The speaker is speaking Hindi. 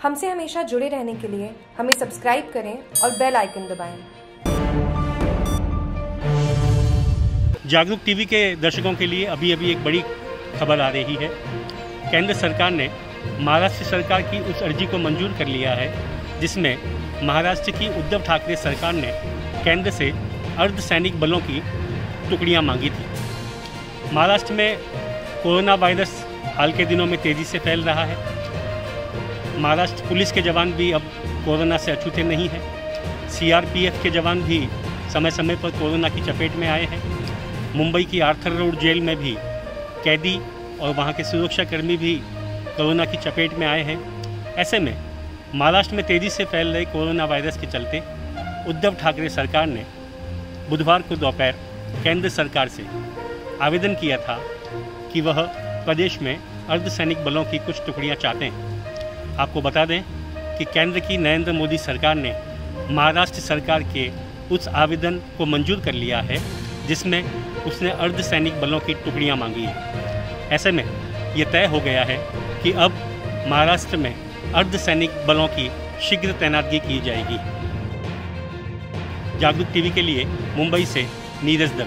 हमसे हमेशा जुड़े रहने के लिए हमें सब्सक्राइब करें और बेल आइकन दबाएँ। जागरूक टीवी के दर्शकों के लिए अभी अभी एक बड़ी खबर आ रही है। केंद्र सरकार ने महाराष्ट्र सरकार की उस अर्जी को मंजूर कर लिया है, जिसमें महाराष्ट्र की उद्धव ठाकरे सरकार ने केंद्र से अर्धसैनिक बलों की टुकड़ियाँ मांगी थी। महाराष्ट्र में कोरोना वायरस हाल के दिनों में तेज़ी से फैल रहा है। महाराष्ट्र पुलिस के जवान भी अब कोरोना से अछूते नहीं हैं। सीआरपीएफ के जवान भी समय समय पर कोरोना की चपेट में आए हैं। मुंबई की आर्थर रोड जेल में भी कैदी और वहाँ के सुरक्षाकर्मी भी कोरोना की चपेट में आए हैं। ऐसे में महाराष्ट्र में तेज़ी से फैल रहे कोरोना वायरस के चलते उद्धव ठाकरे सरकार ने बुधवार को दोपहर केंद्र सरकार से आवेदन किया था कि वह प्रदेश में अर्धसैनिक बलों की कुछ टुकड़ियाँ चाहते हैं। आपको बता दें कि केंद्र की नरेंद्र मोदी सरकार ने महाराष्ट्र सरकार के उस आवेदन को मंजूर कर लिया है, जिसमें उसने अर्धसैनिक बलों की टुकड़ियाँ मांगी है। ऐसे में ये तय हो गया है कि अब महाराष्ट्र में अर्धसैनिक बलों की शीघ्र तैनातगी की जाएगी। जागरूक टीवी के लिए मुंबई से नीरज दवे।